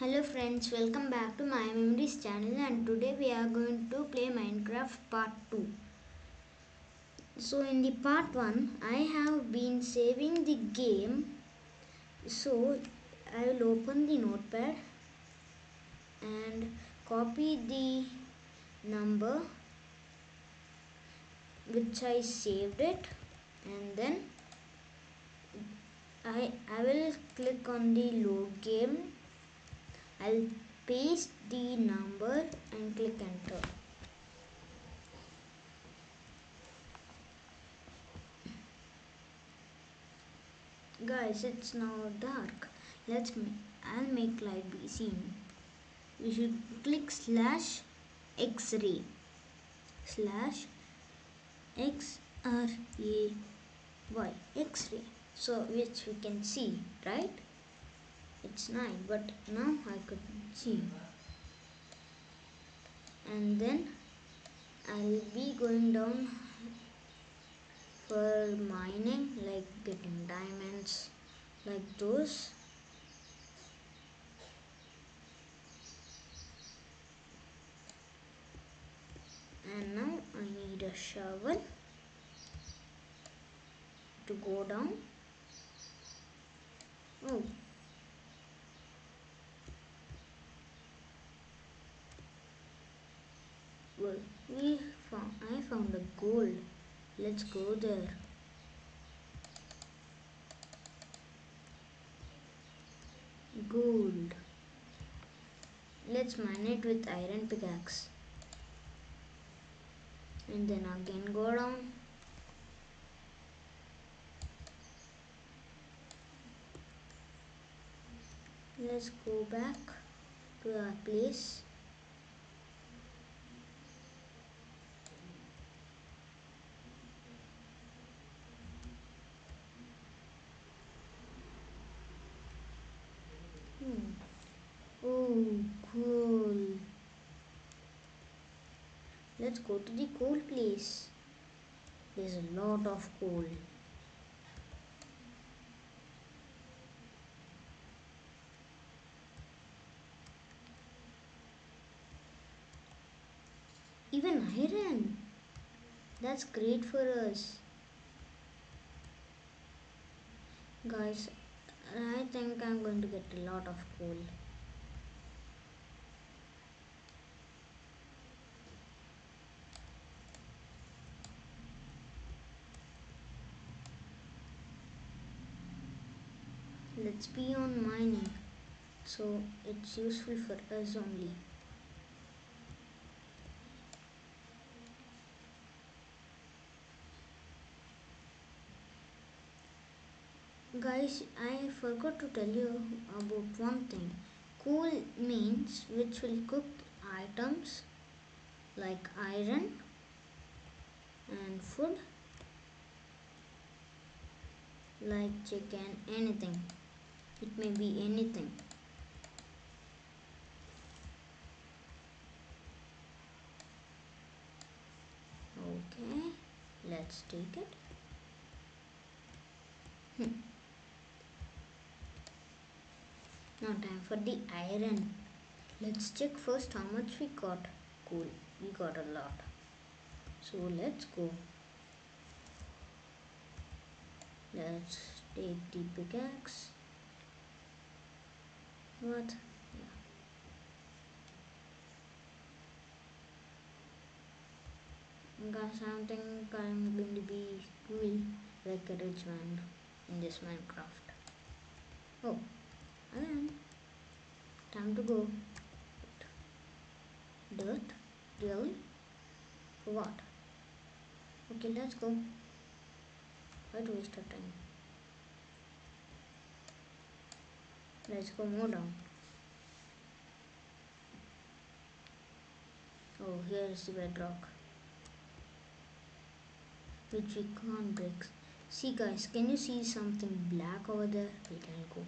Hello friends, welcome back to my memories channel and today we are going to play Minecraft part 2. So in the part 1 I have been saving the game so I will open the notepad and copy the number which I saved it and then I, I will click on the load game I'll paste the number and click enter. Guys, it's now dark. Let's make, I'll make light be seen. We should click slash x-ray slash x r a y x-ray so which we can see right it's 9 but now I could see. And then I'll be going down for mining like getting diamonds like those. And now I need a shovel to go down. Oh well we found I found a gold. Let's go there. Gold. Let's mine it with iron pickaxe. And then again go down. Let's go back to our place Hmm. Oh, cool. Let's go to the coal place. There's a lot of coal. Even iron. That's great for us. Guys, I think I'm going to get a lot of coal. Let's be on mining so it's useful for us only. Guys, I forgot to tell you about one thing. Coal means which will cook items like iron and food like chicken, anything. It may be anything. Okay, let's take it. Hmm. Now time for the iron. Let's check first how much we got. Cool, we got a lot. So let's go. Let's take the pickaxe. What? I think I'm going to be cool like a rich man in this Minecraft. Oh, and time to go. Dirt? Really? For what? Okay, let's go. Why do we our time? Let's go more down. Oh, here is the bedrock. Which we can't break. See guys, can you see something black over there? Wait, I'll go.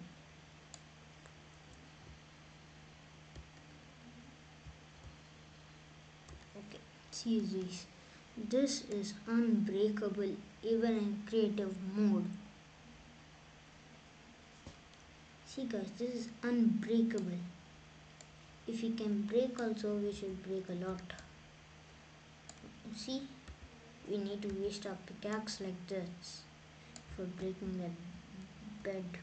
Okay, see this. This is unbreakable even in creative mode. See guys, this is unbreakable. if we can break also we should break a lot. See we need to waste our pickaxe like this for breaking that bed.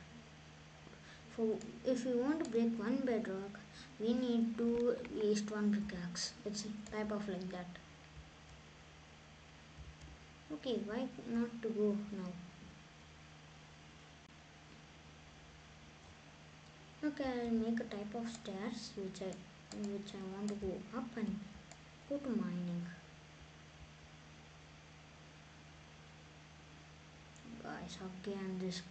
For if we want to break one bedrock we need to waste one pickaxe. It's a type of like that. Okay why not to go now okay I'll make a type of stairs which I which I want to go up and go to mining. Guys again this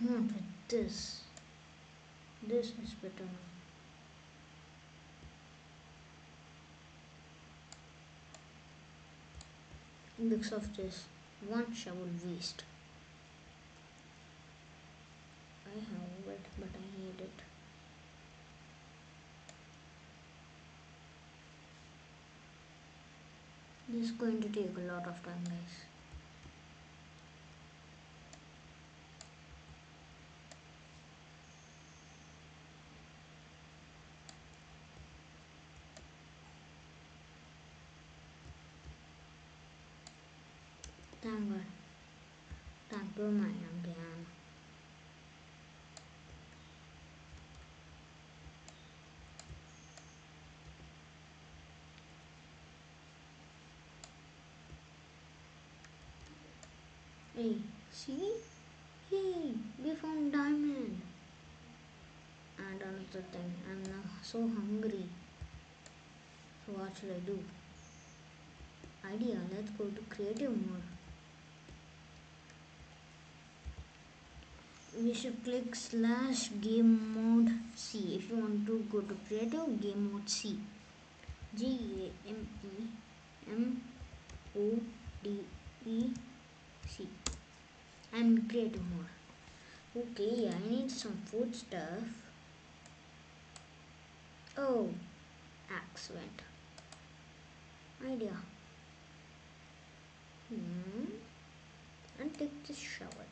not hmm, with this this is better because of this one shovel waste. I have it but I need it. This is going to take a lot of time guys Thank God. You, my again. Hey, see? Hey, we found diamond. And another thing, I'm so hungry. So what should I do? Idea, let's go to creative mode. We should click slash game mode C if you want to go to creative game mode C. G A M E M O D E C. I'm creative mode. Okay, I need some food stuff. Oh, axe went. Idea. Hmm. And take this shower.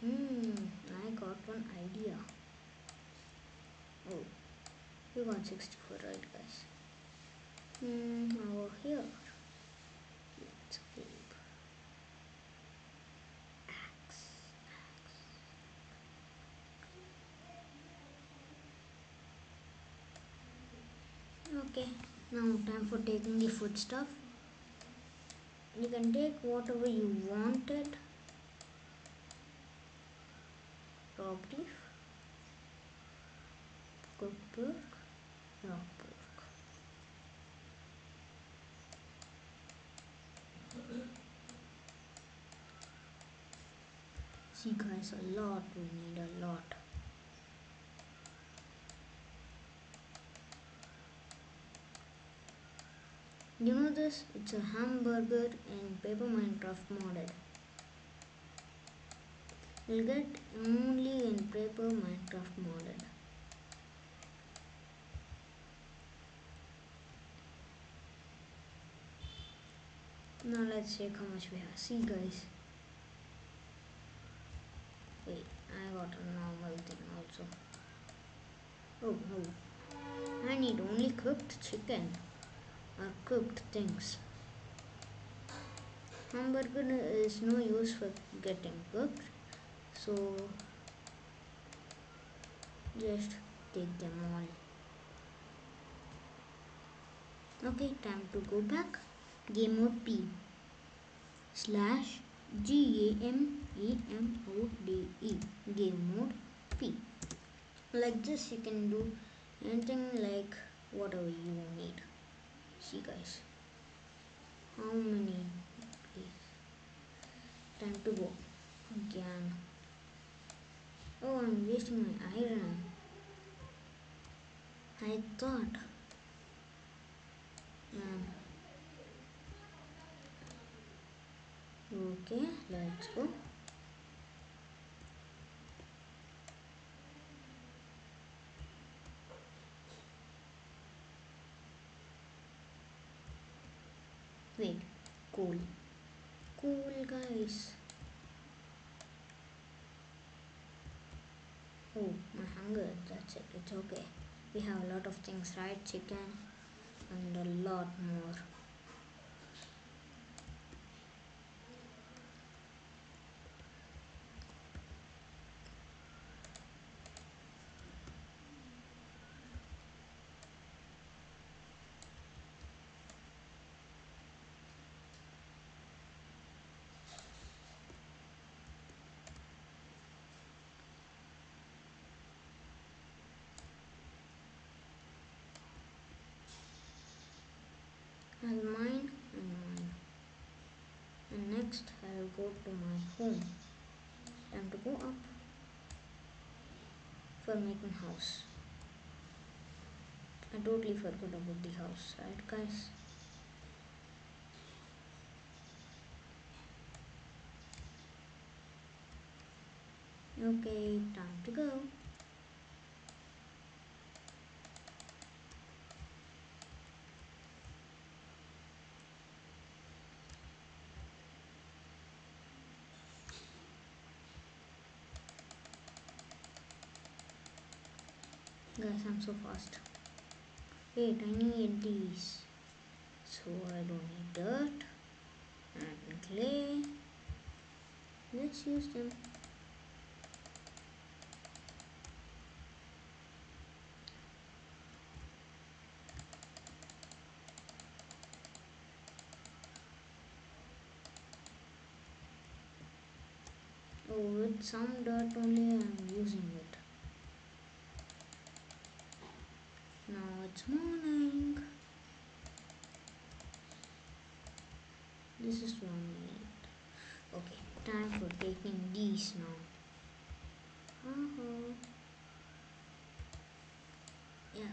Hmm, I got one idea. Oh, we got 64 right guys. Hmm, over here. Let's keep axe, axe. Okay, now time for taking the food stuff. You can take whatever you wanted. Pork, raw pork. See guys, a lot, we need a lot. You know this? It's a hamburger in Paper Minecraft modded. You'll get only in Paper Minecraft modded. Now let's check how much we have. See guys. Wait, I got a normal thing also. Oh, oh. I need only cooked chicken or cooked things. Hamburger is no use for getting cooked, so just take them all. Okay, time to go back. Game mode P slash G A M E M O D E game mode P. Like this, you can do anything like whatever you need. See, guys, how many? Please, time to go again. Oh, I'm wasting my iron. I thought. Um, okay, let's go. Wait, cool. Cool, guys. Oh, my hunger. That's it. It's okay. We have a lot of things, right? Chicken and a lot more. I'll mine and mine. And next I'll go to my home. Time to go up for making house. I totally forgot about the house, right guys? Okay, time to go. Guys, I'm so fast. Wait, I need these. So I don't need dirt and clay. Let's use them. Oh, with some dirt only I'm using morning. This is one minute. Okay, time for taking these now. Uh-huh. Yep.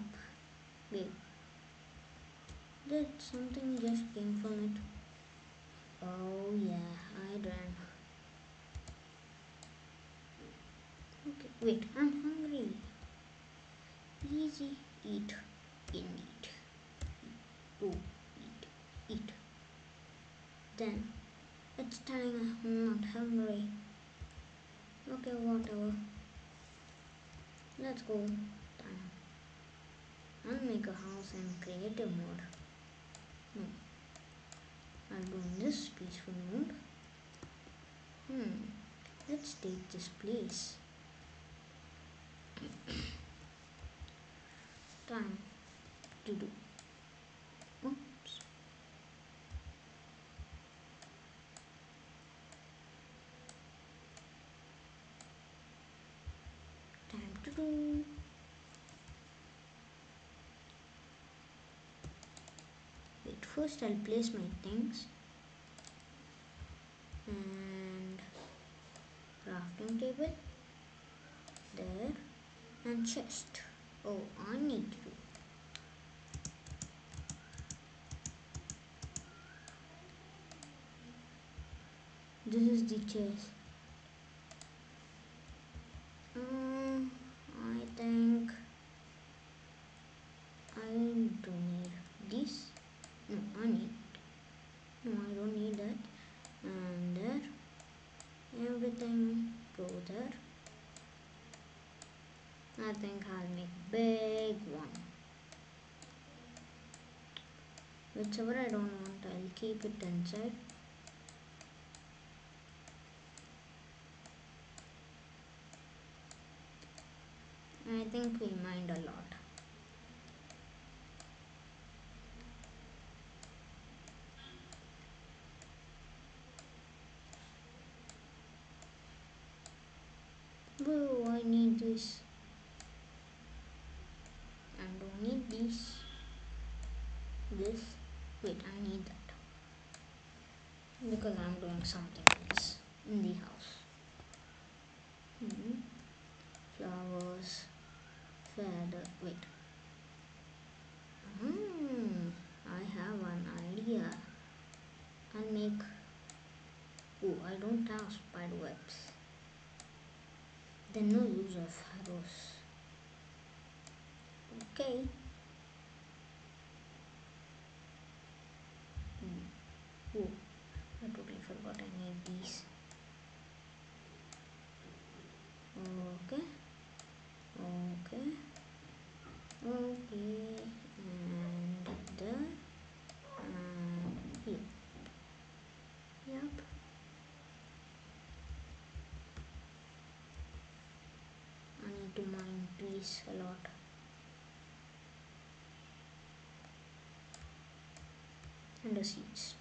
Wait. Did something just came from it? Oh yeah, I drank. Okay, wait, I'm hungry. Easy, eat, indeed. Oh, eat, eat. Then, it's telling I'm not hungry. Okay, whatever. Let's go. Time. I'll make a house in creative mode. No. I'll do in this peaceful mode. Hmm. Let's take this place. time to do. Oops. Time to do. Wait, first I'll place my things and crafting table there and chest. Oh, I need to. This is the chest. Um, I think I don't need this. No, I need. No, I don't need that. And there, everything go there. I think I'll make big one. Whichever I don't want, I'll keep it inside. I think we mind a lot. Whoa, I need this. I don't need this. This. Wait, I need that. Because I'm doing something else in the house. Hmm. Flowers. Feather. Wait. Hmm. I have an idea. I'll make. Oh, I don't have spider webs. Then no use of arrows. Okay. Hmm. Oh, I totally forgot I need these. Okay. Okay. Okay. And there. And here. Yep. I need to a lot. And the seeds.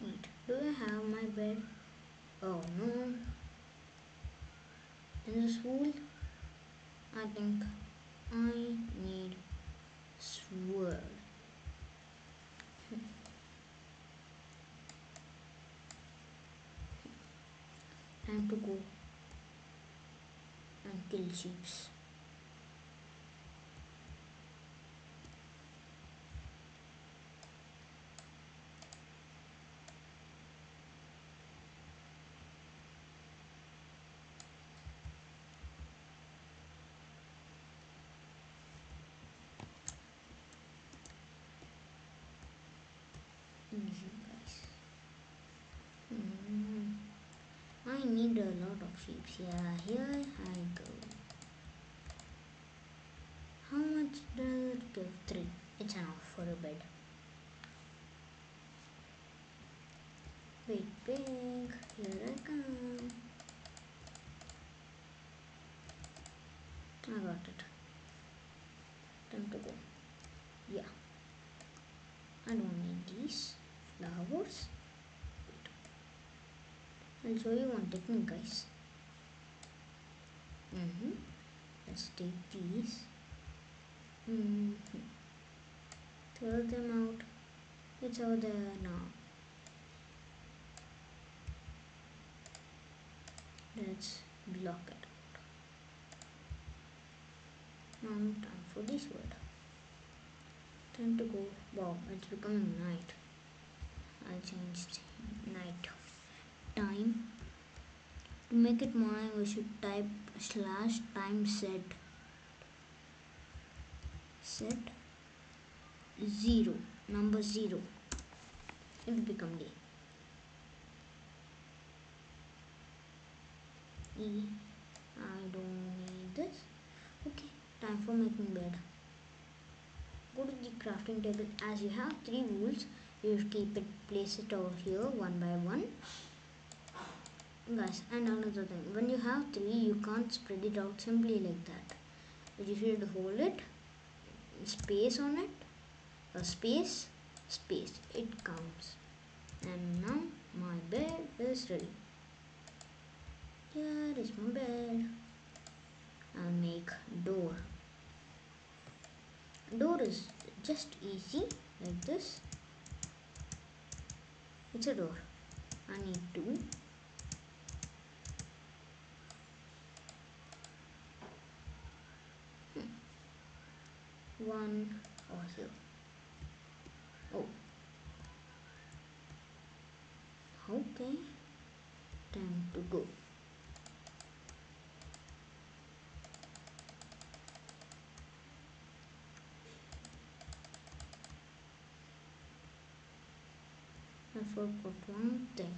Wait, do I have my bed? Oh no. In this wool, I think I need sword. Time to go and kill sheeps. Easy, guys. Mm. I need a lot of sheep. Yeah, here I go. How much does it give? Three. It's enough for a bed. Wait, pig. Here I come. I got it. Time to go. Yeah. I don't need these flowers. Show you one technique, guys. Mm-hmm. Let's take these. Mm-hmm. Throw them out. It's over there now. Let's block it out. Now time for this word. Time to go. Wow, it's becoming night. I changed night time. To make it morning, we should type slash time set. Set zero, number zero. It will become day. E. I don't need this. Okay, time for making bed. Go to the crafting table. As you have three wools, you keep it, place it over here one by one guys and another thing when you have three you can't spread it out simply like that. You should hold it space on it a space space it counts. And now my bed is ready. Here is my bed. I'll make door. Door is just easy like this. It's a door. I need two one or here. Oh. Okay. Oh. Time to go. I forgot one thing.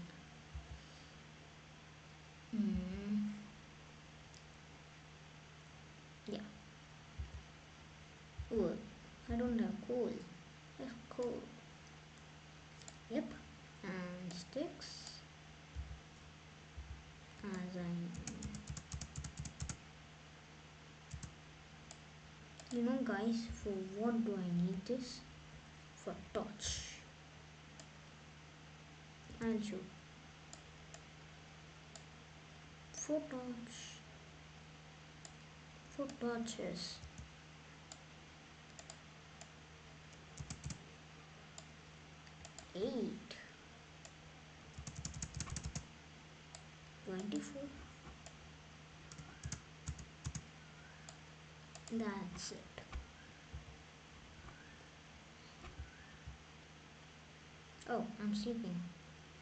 6 as I you know guys for what do I need this? For torch. And show. four torch. Four torches. Eight. That's it. Oh, I'm sleeping.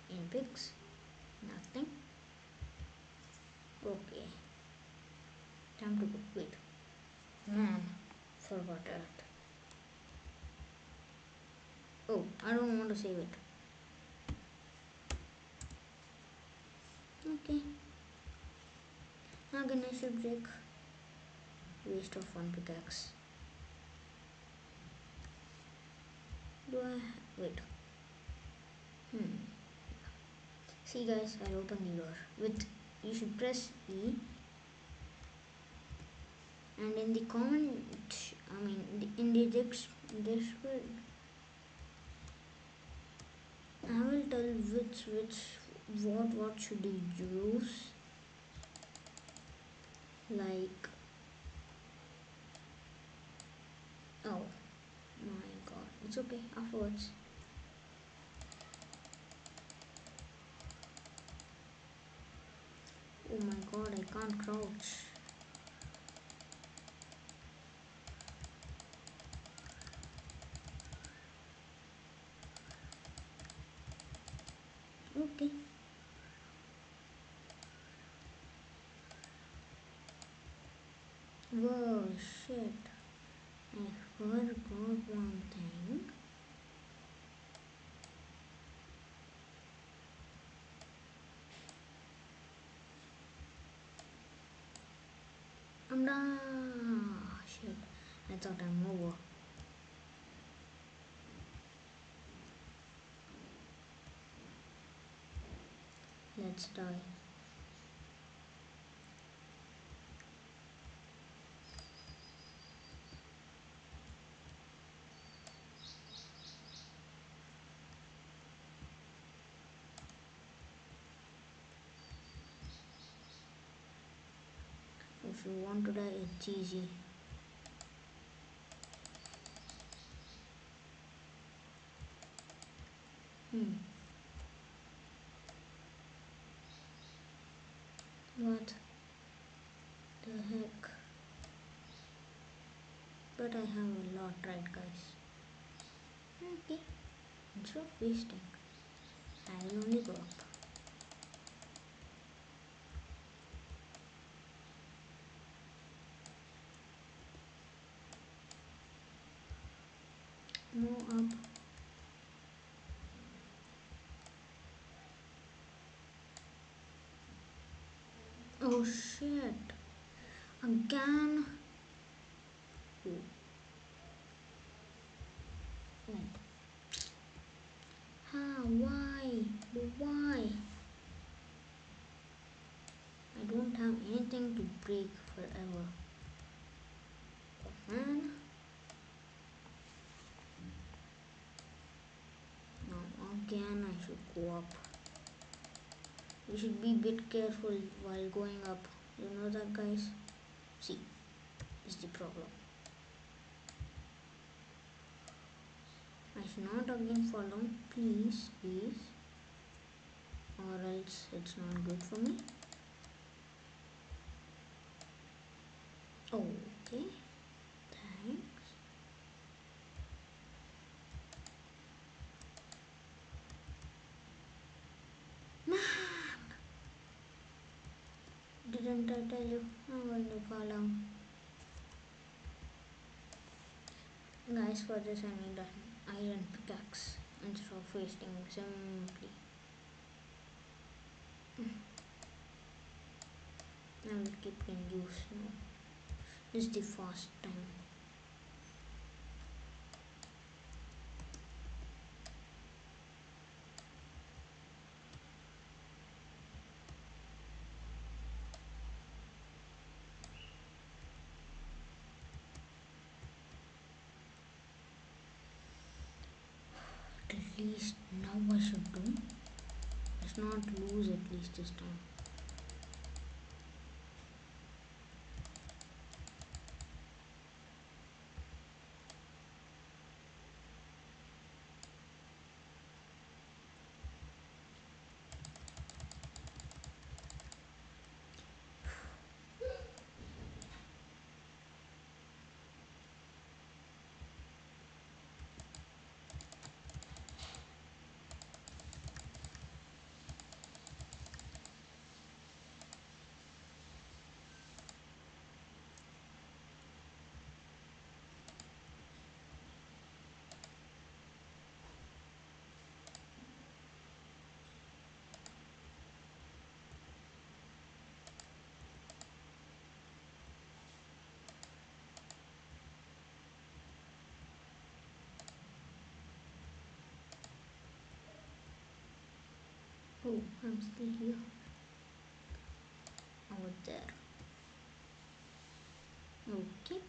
In pigs? Nothing. Okay. Time to go. Wait. Man, forgot that. Oh, I don't want to save it. Okay. Again, I should break. Waste of one pickaxe. Do I wait? Hmm. See, guys, I open the door. With you should press E and in the comment i mean in the this this will i will tell which which what what should you use like oh my god. It's okay. Afterwards oh my god. I can't crouch. Okay whoa shit i forgot one thing I'm. Shit. I thought I'm over. Let's die. If you want to die, it's easy. Hmm. What the heck? But I have a lot, right, guys? Okay. Instead of wasting, I only go up. Up. Oh shit. Again. Oh. How? Why? Why? I don't have anything to break forever. Oh, man. Now again I should go up. We should be a bit careful while going up. You know that guys? See, is the problem. I should not again fall down, please, please. Or else it's not good for me. Okay, thanks. Man! I tell you I'm going to down? Guys, for this I need an iron pickaxe instead of wasting simply. I will keep in use now. This is the first time. At least now I should do. Let's not lose at least this time. I'm still here. Over there. Okay.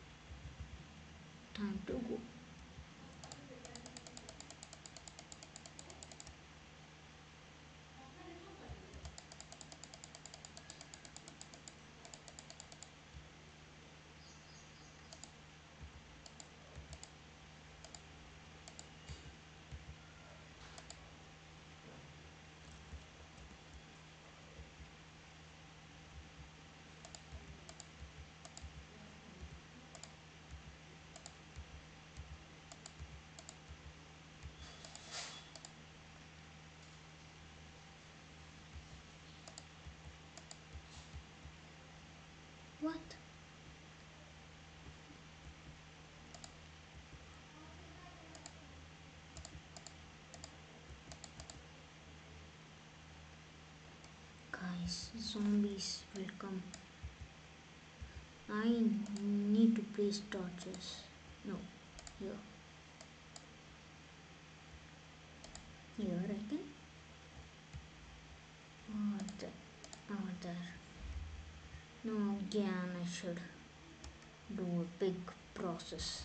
Zombies will come. I need to place torches. No, here. Here I can. Or there. There. No, again I should do a big process.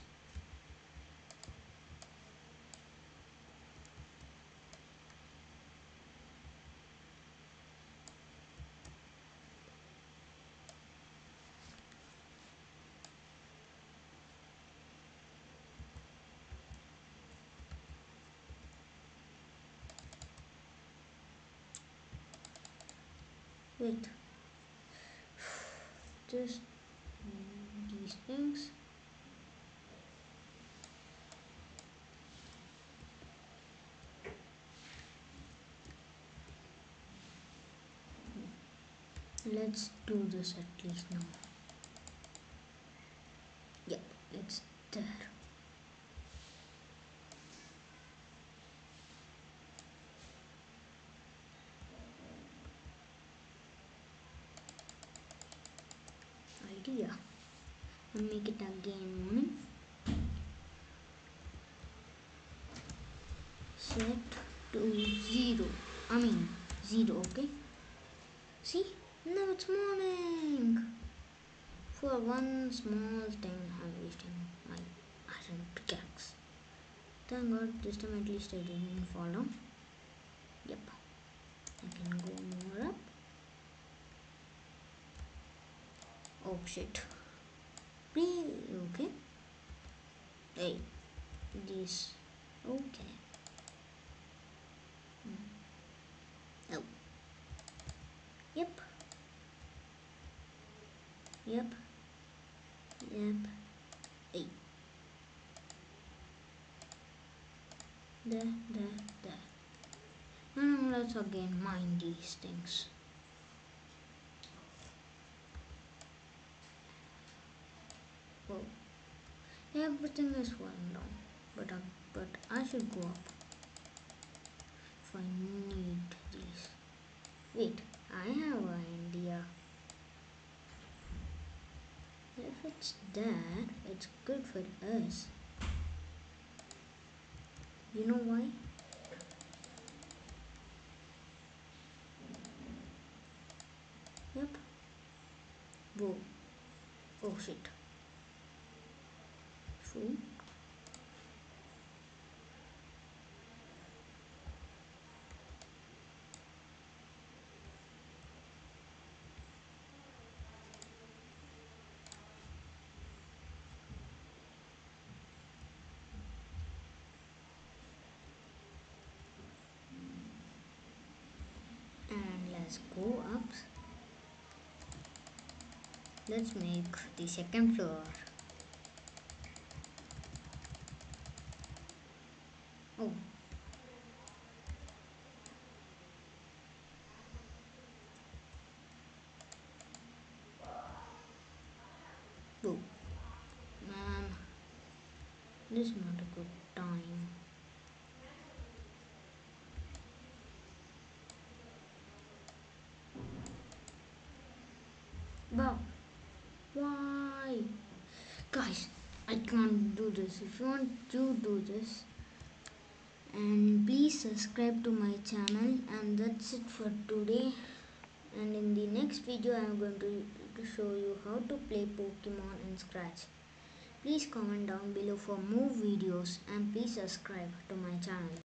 Wait. Just these things. Let's do this at least now. Yep, it's there. Idea and make it again morning set to zero. I mean zero okay? See? Now it's morning for one small thing I'm wasting my iron pickaxe. Thank god this time at least I didn't fall down. Yep. I can go more up shit. Please, okay. Hey this okay. Hmm. oh. Yep. Yep. Yep. Hey. There there there now let's again mine these things Everything is falling down, but I, but I should go up. If I need these. Wait, I have an idea. If it's there, it's good for us. You know why? Yep. Whoa. Oh shit food and let's go up. Let's make the second floor Oh. Oh. Man. This is not a good time. Wow. Why? Guys, I can't do this. If you want to do this, and please subscribe to my channel and that's it for today and in the next video I'm going to, to show you how to play Pokemon in Scratch. Please comment down below for more videos and please subscribe to my channel.